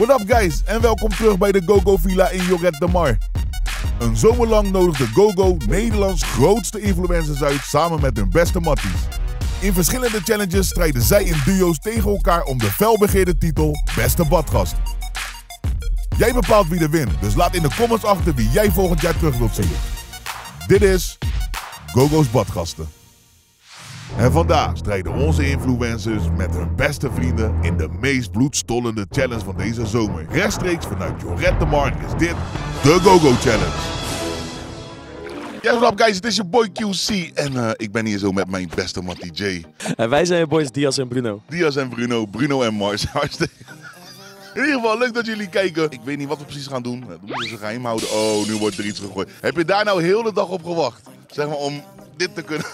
What up guys en welkom terug bij de GoGo Villa in Joret de Mar. Een zomerlang nodigde GoGo Nederlands grootste influencers uit samen met hun beste matties. In verschillende challenges strijden zij in duo's tegen elkaar om de felbegeerde titel Beste Badgast. Jij bepaalt wie er wint, dus laat in de comments achter wie jij volgend jaar terug wilt zien. Dit is GoGo's Badgasten. En vandaag strijden onze influencers met hun beste vrienden in de meest bloedstollende challenge van deze zomer. Rechtstreeks vanuit Joret de Mar is dit de GoGo Challenge. Ja, what up guys, het is je boy QC en eh, ik ben hier zo met mijn beste Matty J. En wij zijn je boys Diaz en Bruno. Diaz en Bruno, Bruno en Mars. Hartstikke. In ieder geval, leuk dat jullie kijken. Ik weet niet wat we precies gaan doen. Dat moeten ze geheim houden. Oh, nu wordt er iets gegooid. Heb je daar nou heel de dag op gewacht? Zeg maar om dit te kunnen.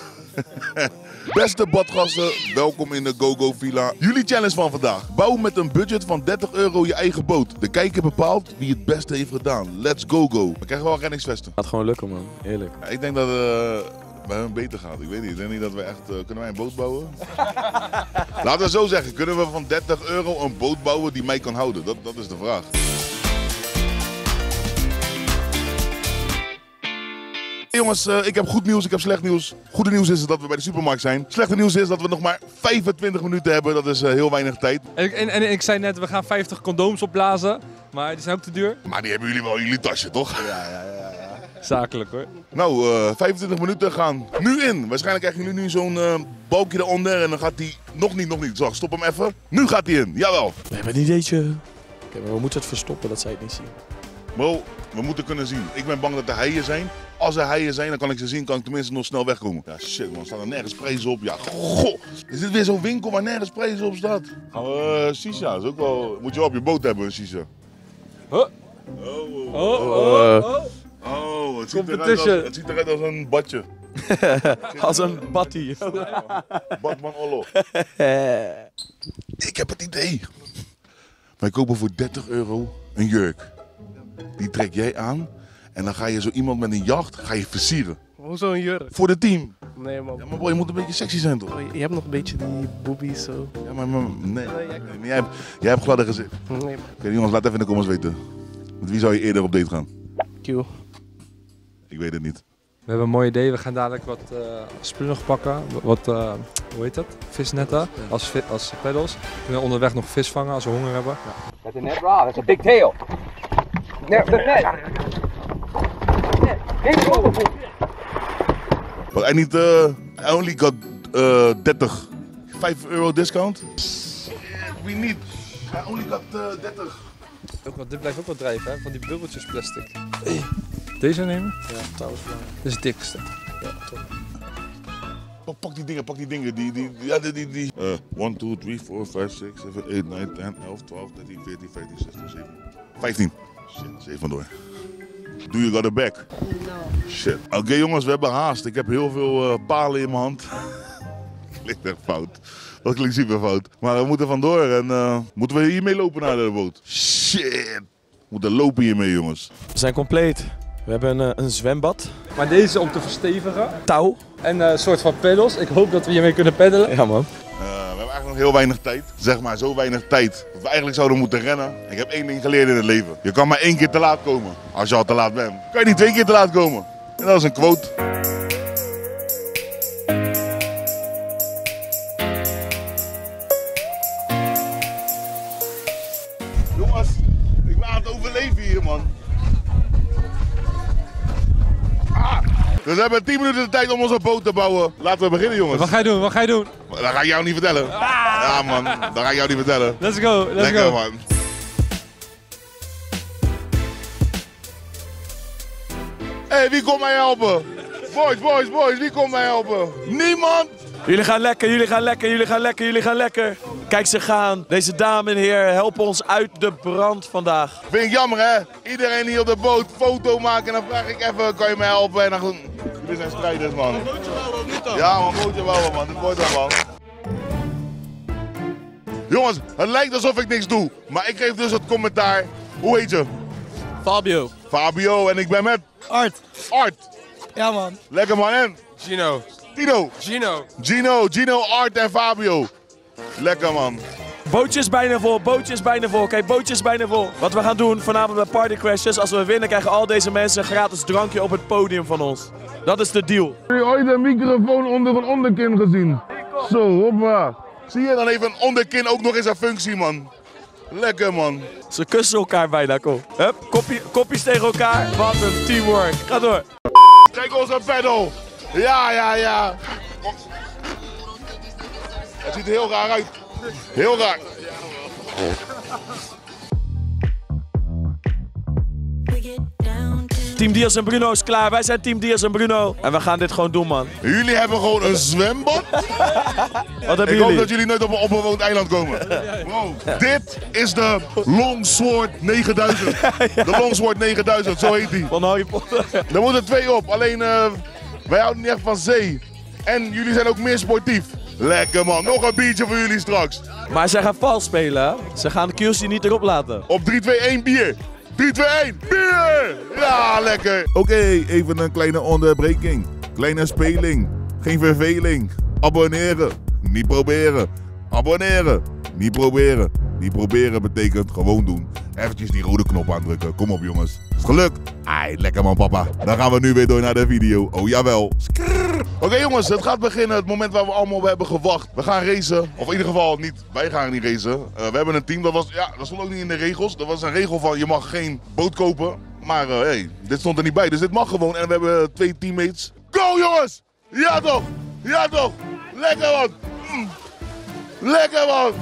Beste badgasten, welkom in de GoGo Villa. Jullie challenge van vandaag. Bouw met een budget van 30 euro je eigen boot. De kijker bepaalt wie het beste heeft gedaan. Let's go go. We krijgen wel reddingsvesten. Gaat gewoon lukken man, eerlijk. Ja, ik denk dat het uh, bij hun beter gaat. Ik weet niet. Ik denk niet dat we echt... Uh, kunnen wij een boot bouwen? Laten we zo zeggen. Kunnen we van 30 euro een boot bouwen die mij kan houden? Dat, dat is de vraag. Jongens, uh, ik heb goed nieuws, ik heb slecht nieuws. Goede nieuws is dat we bij de supermarkt zijn. Slechte nieuws is dat we nog maar 25 minuten hebben. Dat is uh, heel weinig tijd. En, en, en, ik zei net, we gaan 50 condooms opblazen. Maar die zijn ook te duur. Maar die hebben jullie wel in jullie tasje, toch? Ja, ja, ja. ja. Zakelijk hoor. Nou, uh, 25 minuten gaan nu in. Waarschijnlijk krijgen jullie nu zo'n balkje eronder. En dan gaat die nog niet, nog niet. Zo, stop hem even. Nu gaat hij in, jawel. We hebben een ideetje. Oké, maar we moeten het verstoppen dat zij het niet zien. Mo, we moeten kunnen zien. Ik ben bang dat er heien zijn. Als er heien zijn, dan kan ik ze zien, kan ik tenminste nog snel wegkomen. Ja, shit man, staan er nergens prijzen op. Ja, goh. Is dit weer zo'n winkel waar nergens prijzen op staat? Gaan we uh, shisha, is ook wel... Moet je wel op je boot hebben, een shisha. Huh? Oh, oh, oh, oh. Oh, het ziet, eruit als, het ziet eruit als een badje. als een battie. Badman Ollo. ik heb het idee. Wij kopen voor 30 euro een jurk. Die trek jij aan en dan ga je zo iemand met een jacht ga je versieren. Hoezo een jurk? Voor de team. Nee man. Ja, maar boy, je moet een beetje sexy zijn toch? Je hebt nog een beetje die boobies zo. Ja, maar, maar nee. nee jij, jij, hebt, jij hebt gladde gezicht. Nee man. Oké okay, jongens, laat even in de comments weten. Met wie zou je eerder op date gaan? Q. Ik weet het niet. We hebben een mooi idee. We gaan dadelijk wat uh, spullen nog pakken. Wat, uh, hoe heet dat? Visnetten. Als, als pedals. We kunnen onderweg nog vis vangen als we honger hebben. Ja. That's a net raw. That's a big tail. Net, the net. But I need, uh, I only got uh, 30. 5 euro discount? We need, I only got uh, 30. Ook wat, dit blijft ook wat drijven, hè? van die bubbeltjes plastic. Deze nemen? Ja, trouwens wel. Dit is het dikste. Ja, toch. Pak die dingen, pak die dingen. Die, die, ja, die, die, die. Uh, 1, 2, 3, 4, 5, 6, 7, 8, 9, 10, 11, 12, 13, 14, 15, 16, 17, 15. Shit, 7 door. Do you got a back? No. Shit. Oké okay, jongens, we hebben haast. Ik heb heel veel uh, palen in mijn hand. klinkt echt fout. Dat klinkt super fout. Maar we moeten vandoor en uh, moeten we hiermee lopen naar de boot? Shit. We moeten lopen hiermee jongens. We zijn compleet. We hebben een, een zwembad. Maar deze om te verstevigen. Touw. En een soort van pedals. Ik hoop dat we hiermee kunnen peddelen. Ja man. Heel weinig tijd. Zeg maar zo weinig tijd. Dat we eigenlijk zouden moeten rennen. Ik heb één ding geleerd in het leven. Je kan maar één keer te laat komen. Als je al te laat bent. Kan je niet twee keer te laat komen. En dat is een quote. Jongens, ik ben aan het overleven hier man. Dus we hebben 10 minuten de tijd om onze boot te bouwen. Laten we beginnen, jongens. Wat ga je doen? Wat ga je doen? Dat ga ik jou niet vertellen. Ah! Ja, man. Dat ga ik jou niet vertellen. Let's go. Let's Lekker, go. man. Hé, hey, wie komt mij helpen? Boys, boys, boys, wie komt mij helpen? Niemand! Jullie gaan lekker, jullie gaan lekker, jullie gaan lekker, jullie gaan lekker. Kijk ze gaan. Deze dame en heer helpen ons uit de brand vandaag. Vind ik jammer hè? Iedereen hier op de boot foto maken en dan vraag ik even, kan je mij helpen? En dan jullie zijn strijders man. Bootje wel of niet dan? Ja man, bootje wel man, dit wordt wel man. Jongens, het lijkt alsof ik niks doe, maar ik geef dus het commentaar. Hoe heet je? Fabio. Fabio en ik ben met Art. Art. Ja man. Lekker man en Gino. Tino. Gino. Gino, Gino, Art en Fabio. Lekker man. Bootje is bijna vol, bootje is bijna vol. Kijk, bootje is bijna vol. Wat we gaan doen vanavond bij Party Crashes, als we winnen krijgen al deze mensen een gratis drankje op het podium van ons. Dat is de deal. Heb je ooit een microfoon onder een onderkin gezien? Zo, hoppa. Zie je, dan heeft een onderkin ook nog eens een functie, man. Lekker, man. Ze kussen elkaar bijna, kom. Hup, kopie, kopjes tegen elkaar. Wat een teamwork. Ga door. Kijk onze pedal. Ja, ja, ja. Het ziet er heel raar uit. Heel raar. Team Diaz en Bruno is klaar. Wij zijn Team Diaz en Bruno. En we gaan dit gewoon doen, man. Jullie hebben gewoon een zwembad. Wat hebben Ik hoop dat jullie nooit op een onbewoond eiland komen. Wow. Dit is de Longsword 9000. De Longsword 9000, zo heet die. Van Harry Potter. Er moeten twee op, alleen eh, wij houden niet echt van zee. En jullie zijn ook meer sportief. Lekker man, nog een biertje voor jullie straks. Maar zij gaan vals spelen, hè? Ze gaan de QC niet erop laten. Op 3, 2, 1 bier. 3, 2, 1 bier! Ja, lekker. Oké, even een kleine onderbreking. Kleine speling. Geen verveling. Abonneren. Niet proberen. Abonneren. Niet proberen. Niet proberen betekent gewoon doen. Eventjes die rode knop aandrukken. Kom op jongens. Is gelukt? Ai, lekker man papa. Dan gaan we nu weer door naar de video. Oh jawel. Skrrr. Oké jongens, het gaat beginnen. Het moment waar we allemaal op hebben gewacht. We gaan racen. Of in ieder geval niet. Wij gaan niet racen. Eh, we hebben een team. Dat was, ja, dat stond ook niet in de regels. Dat was een regel van je mag geen boot kopen. Maar eh, hey, dit stond er niet bij. Dus dit mag gewoon. En we hebben twee teammates. Go jongens! Ja toch! Ja toch! Lekker man! Mm. Lekker man!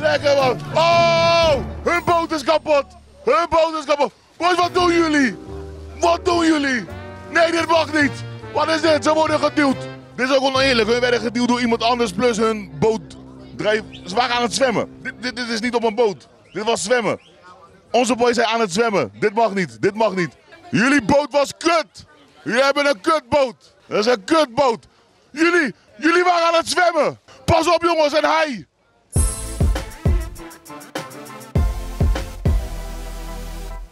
Lekker man! Oh! Hun boot is kapot! Hun boot is kapot! Boys, wat doen jullie? Wat doen jullie? Nee, dit mag niet! Wat is dit? Ze worden geduwd! Dit is ook oneerlijk. Hun werden geduwd door iemand anders plus hun boot drijft. Ze waren aan het zwemmen. Dit, dit, dit is niet op een boot. Dit was zwemmen. Onze boys zijn aan het zwemmen. Dit mag niet. Dit mag niet. Jullie boot was kut. Jullie hebben een kutboot. Dat is een kutboot. Jullie, jullie waren aan het zwemmen. Pas op jongens, en hij.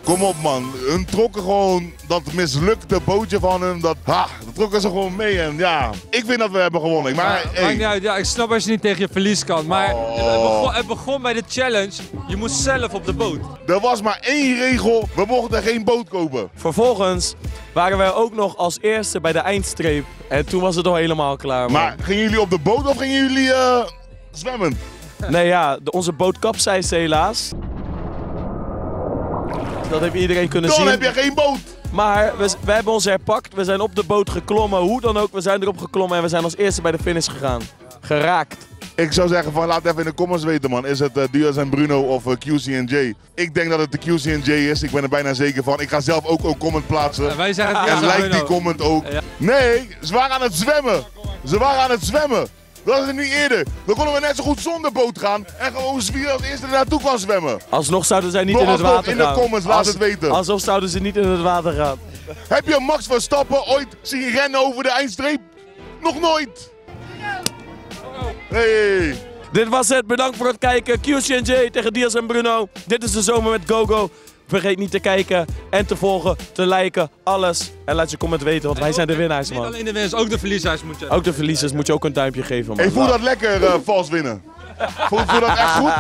Kom op man, hun trokken gewoon dat mislukte bootje van hun, dat, ha, dat trokken ze gewoon mee en ja, ik vind dat we hebben gewonnen. Maar Maar, hey, Maakt niet uit, ja, ik snap als je niet tegen je verlies kan. Maar Oh. het, begon, het begon bij de challenge. Je moest zelf op de boot. er was maar één regel, we mochten geen boot kopen. Vervolgens waren wij ook nog als eerste bij de eindstreep. En toen was het al helemaal klaar, man. Maar gingen jullie op de boot of gingen jullie eh, zwemmen? Nee, ja, de, onze boot kapseisde helaas. Dat heeft iedereen kunnen Dan zien. heb je geen boot. Maar we, we hebben ons herpakt. We zijn op de boot geklommen. Hoe dan ook, we zijn erop geklommen en we zijn als eerste bij de finish gegaan. Geraakt. Ik zou zeggen van laat even in de comments weten man. Is het eh, Diaz en Bruno of eh, QC&J? Ik denk dat het de QC&J is. Ik ben er bijna zeker van. Ik ga zelf ook een comment plaatsen. En wij zeggen En like die comment ook. Nee, ze waren aan het zwemmen. Ze waren aan het zwemmen. Dat is het niet eerder. Dan konden we net zo goed zonder boot gaan en gewoon zwieren als eerste er naartoe kan zwemmen. Alsnog zouden zij niet Nog in het water in de gaan. comments, laat Als- het weten. Alsof zouden ze niet in het water gaan. Heb je Max Verstappen ooit zien rennen over de eindstreep? Nog nooit. Hey. Dit was het. Bedankt voor het kijken. QCNJ tegen Diaz en Bruno. Dit is de zomer met GoGo. Vergeet niet te kijken en te volgen, te liken, alles. En laat je comment weten, want wij zijn de winnaars, Niet man. alleen de winnaars, ook de verliezers moet je. Ook de verliezers moet je ook een duimpje geven, man. Hey, voel dat lekker eh, vals winnen. Voel, voel dat echt goed?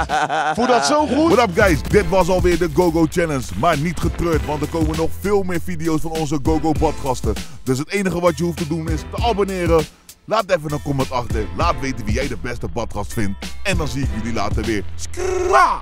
Voel dat zo goed? What up guys, dit was alweer de GoGo Challenge. Maar niet getreurd, want er komen nog veel meer video's van onze GoGo badgasten. Dus het enige wat je hoeft te doen is te abonneren. Laat even een comment achter. Laat weten wie jij de beste badgast vindt. En dan zie ik jullie later weer. Skra!